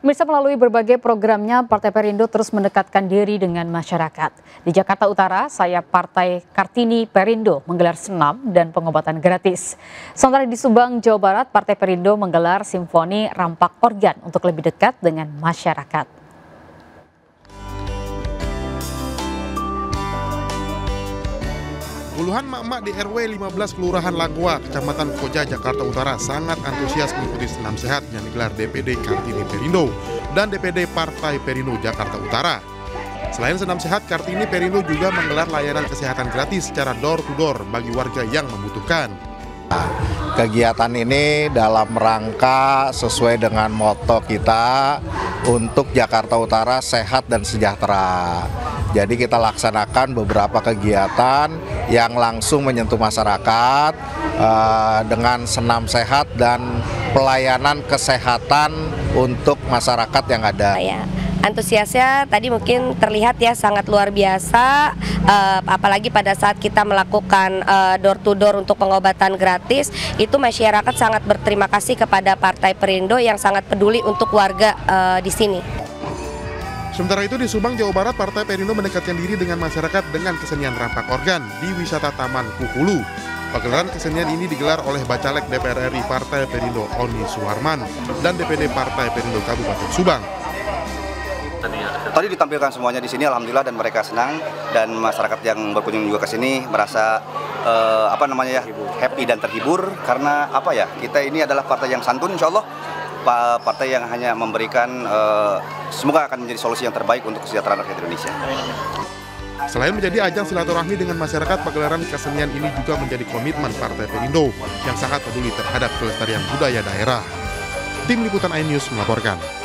Mirsa melalui berbagai programnya, Partai Perindo terus mendekatkan diri dengan masyarakat. Di Jakarta Utara, saya Partai Kartini Perindo menggelar senam dan pengobatan gratis. Sementara di Subang, Jawa Barat, Partai Perindo menggelar simfoni rampak organ untuk lebih dekat dengan masyarakat. Puluhan mak-mak di RW 15 Kelurahan Lagua, Kecamatan Koja, Jakarta Utara sangat antusias mengikuti senam sehat yang digelar DPD Kartini Perindo dan DPD Partai Perindo Jakarta Utara. Selain senam sehat, Kartini Perindo juga menggelar layanan kesehatan gratis secara door-to-door -door bagi warga yang membutuhkan. Kegiatan ini dalam rangka sesuai dengan moto kita untuk Jakarta Utara sehat dan sejahtera. Jadi kita laksanakan beberapa kegiatan yang langsung menyentuh masyarakat uh, dengan senam sehat dan pelayanan kesehatan untuk masyarakat yang ada. Ya antusiasnya tadi mungkin terlihat ya sangat luar biasa uh, apalagi pada saat kita melakukan uh, door to door untuk pengobatan gratis itu masyarakat sangat berterima kasih kepada Partai Perindo yang sangat peduli untuk warga uh, di sini. Sementara itu di Subang, Jawa Barat, Partai Perindo mendekatkan diri dengan masyarakat dengan kesenian rampak organ di wisata Taman Kukulu. Pagelaran kesenian ini digelar oleh Bacalek DPR RI Partai Perindo Oni Suwarman dan DPD Partai Perindo Kabupaten Subang. Tadi ditampilkan semuanya di sini, alhamdulillah dan mereka senang dan masyarakat yang berkunjung juga ke sini merasa uh, apa namanya ya happy dan terhibur karena apa ya kita ini adalah partai yang santun, insya Allah partai yang hanya memberikan uh, semoga akan menjadi solusi yang terbaik untuk kesejahteraan rakyat Indonesia. Selain menjadi ajang silaturahmi dengan masyarakat, pagelaran kesenian ini juga menjadi komitmen Partai Perindo yang sangat peduli terhadap kelestarian budaya daerah. Tim Liputan iNews melaporkan.